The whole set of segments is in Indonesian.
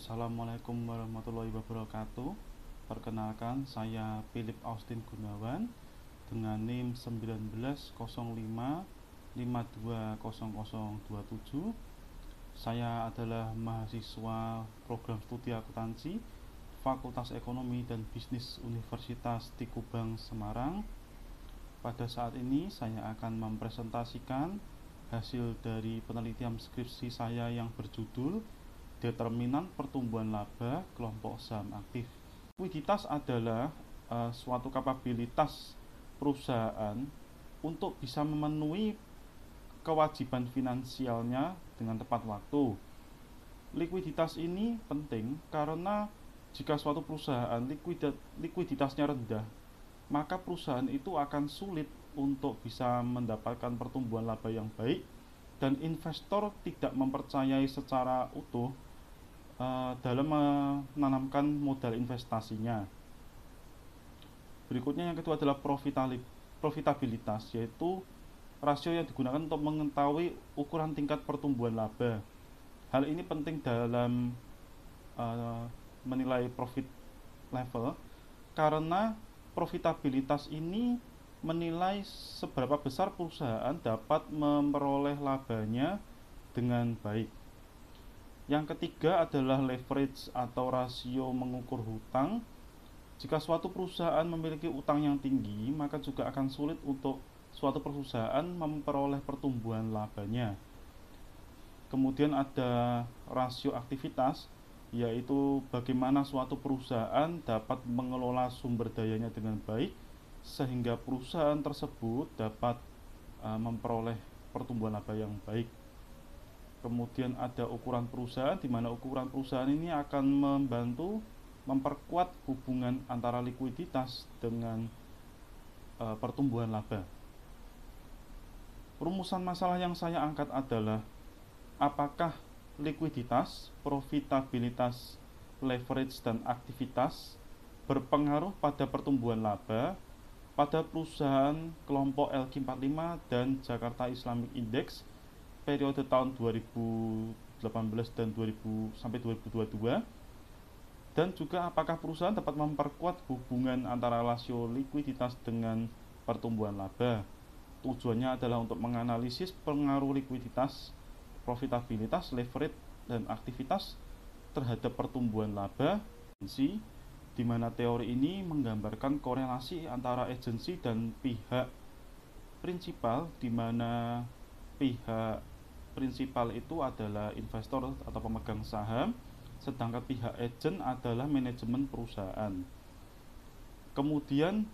Assalamualaikum warahmatullahi wabarakatuh. Perkenalkan saya Philip Austin Gunawan Dengan NIM 1905520027 Saya adalah mahasiswa program studi akuntansi Fakultas Ekonomi dan Bisnis Universitas Tikubang Semarang. Pada saat ini saya akan mempresentasikan hasil dari penelitian skripsi saya yang berjudul determinan pertumbuhan laba kelompok saham aktif. Likuiditas adalah uh, suatu kapabilitas perusahaan untuk bisa memenuhi kewajiban finansialnya dengan tepat waktu. Likuiditas ini penting karena jika suatu perusahaan likuiditasnya rendah, maka perusahaan itu akan sulit untuk bisa mendapatkan pertumbuhan laba yang baik dan investor tidak mempercayai secara utuh uh, dalam menanamkan modal investasinya. Berikutnya yang kedua adalah profitabilitas, yaitu rasio yang digunakan untuk mengetahui ukuran tingkat pertumbuhan laba. Hal ini penting dalam uh, menilai profit level karena profitabilitas ini menilai seberapa besar perusahaan dapat memperoleh labanya dengan baik. Yang ketiga adalah leverage atau rasio mengukur hutang. Jika suatu perusahaan memiliki utang yang tinggi, maka juga akan sulit untuk suatu perusahaan memperoleh pertumbuhan labanya. Kemudian ada rasio aktivitas, yaitu bagaimana suatu perusahaan dapat mengelola sumber dayanya dengan baik sehingga perusahaan tersebut dapat uh, memperoleh pertumbuhan laba yang baik kemudian ada ukuran perusahaan di mana ukuran perusahaan ini akan membantu memperkuat hubungan antara likuiditas dengan e, pertumbuhan laba. Rumusan masalah yang saya angkat adalah apakah likuiditas, profitabilitas, leverage dan aktivitas berpengaruh pada pertumbuhan laba pada perusahaan kelompok LQ45 dan Jakarta Islamic Index periode tahun 2018 dan 2000 sampai 2022 dan juga apakah perusahaan dapat memperkuat hubungan antara rasio likuiditas dengan pertumbuhan laba. Tujuannya adalah untuk menganalisis pengaruh likuiditas, profitabilitas, leverage, dan aktivitas terhadap pertumbuhan laba di mana teori ini menggambarkan korelasi antara agensi dan pihak prinsipal di mana pihak prinsipal itu adalah investor atau pemegang saham, sedangkan pihak agent adalah manajemen perusahaan. Kemudian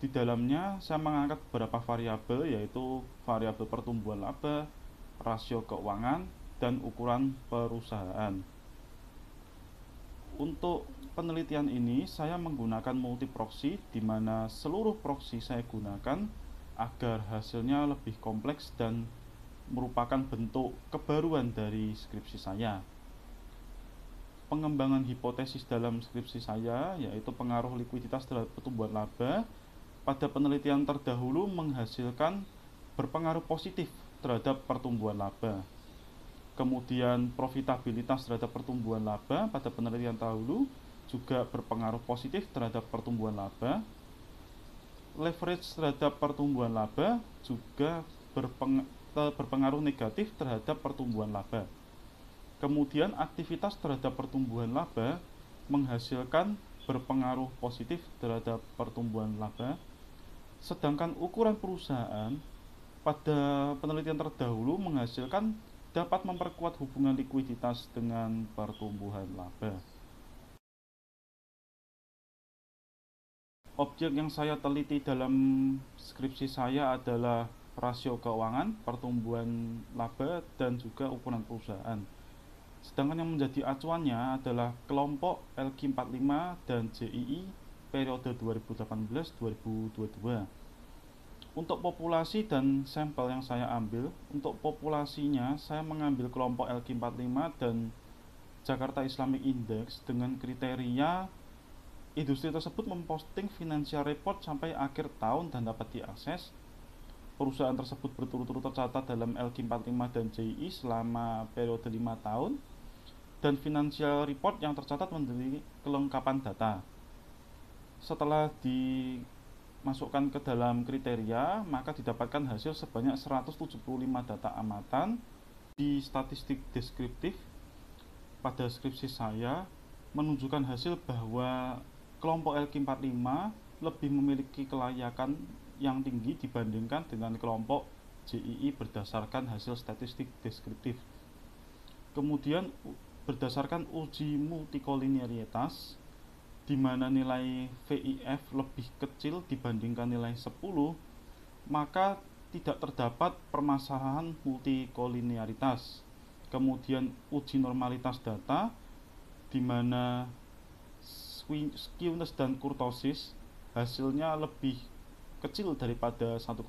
di dalamnya saya mengangkat beberapa variabel yaitu variabel pertumbuhan laba, rasio keuangan, dan ukuran perusahaan. Untuk penelitian ini saya menggunakan multi proxy di mana seluruh proxy saya gunakan agar hasilnya lebih kompleks dan merupakan bentuk kebaruan dari skripsi saya. Pengembangan hipotesis dalam skripsi saya yaitu pengaruh likuiditas terhadap pertumbuhan laba pada penelitian terdahulu menghasilkan berpengaruh positif terhadap pertumbuhan laba. Kemudian profitabilitas terhadap pertumbuhan laba pada penelitian terdahulu juga berpengaruh positif terhadap pertumbuhan laba. Leverage terhadap pertumbuhan laba juga berpengaruh berpengaruh negatif terhadap pertumbuhan laba. Kemudian aktivitas terhadap pertumbuhan laba menghasilkan berpengaruh positif terhadap pertumbuhan laba. Sedangkan ukuran perusahaan pada penelitian terdahulu menghasilkan dapat memperkuat hubungan likuiditas dengan pertumbuhan laba. Objek yang saya teliti dalam skripsi saya adalah rasio keuangan, pertumbuhan laba, dan juga ukuran perusahaan. Sedangkan yang menjadi acuannya adalah kelompok LQ45 dan JII periode 2018-2022. Untuk populasi dan sampel yang saya ambil, untuk populasinya saya mengambil kelompok LQ45 dan Jakarta Islamic Index dengan kriteria industri tersebut memposting financial report sampai akhir tahun dan dapat diakses perusahaan tersebut berturut-turut tercatat dalam LQ45 dan JI selama periode 5 tahun dan financial report yang tercatat memiliki kelengkapan data. Setelah dimasukkan ke dalam kriteria, maka didapatkan hasil sebanyak 175 data amatan di statistik deskriptif pada skripsi saya menunjukkan hasil bahwa kelompok LQ45 lebih memiliki kelayakan yang tinggi dibandingkan dengan kelompok JII berdasarkan hasil statistik deskriptif. Kemudian berdasarkan uji multikolinearitas di mana nilai VIF lebih kecil dibandingkan nilai 10, maka tidak terdapat permasalahan multikolinearitas. Kemudian uji normalitas data di mana skewness dan kurtosis hasilnya lebih kecil daripada 1,96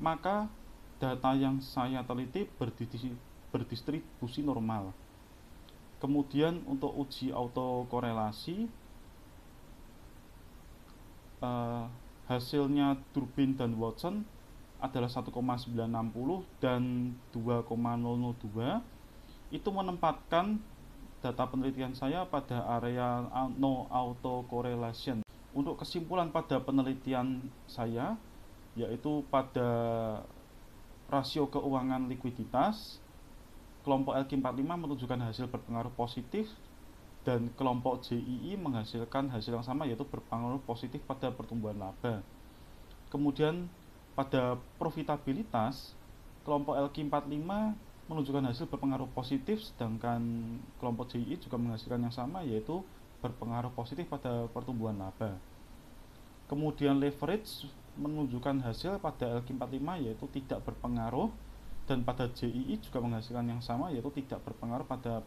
maka data yang saya teliti berdistribusi normal. Kemudian untuk uji autokorelasi uh, hasilnya Durbin dan Watson adalah 1,960 dan 2,002 itu menempatkan data penelitian saya pada area no autocorrelation untuk kesimpulan pada penelitian saya yaitu pada rasio keuangan likuiditas kelompok LQ45 menunjukkan hasil berpengaruh positif dan kelompok JII menghasilkan hasil yang sama yaitu berpengaruh positif pada pertumbuhan laba. Kemudian pada profitabilitas kelompok LQ45 menunjukkan hasil berpengaruh positif sedangkan kelompok JII juga menghasilkan yang sama yaitu berpengaruh positif pada pertumbuhan laba. Kemudian leverage menunjukkan hasil pada LQ45 yaitu tidak berpengaruh dan pada JII juga menghasilkan yang sama yaitu tidak berpengaruh pada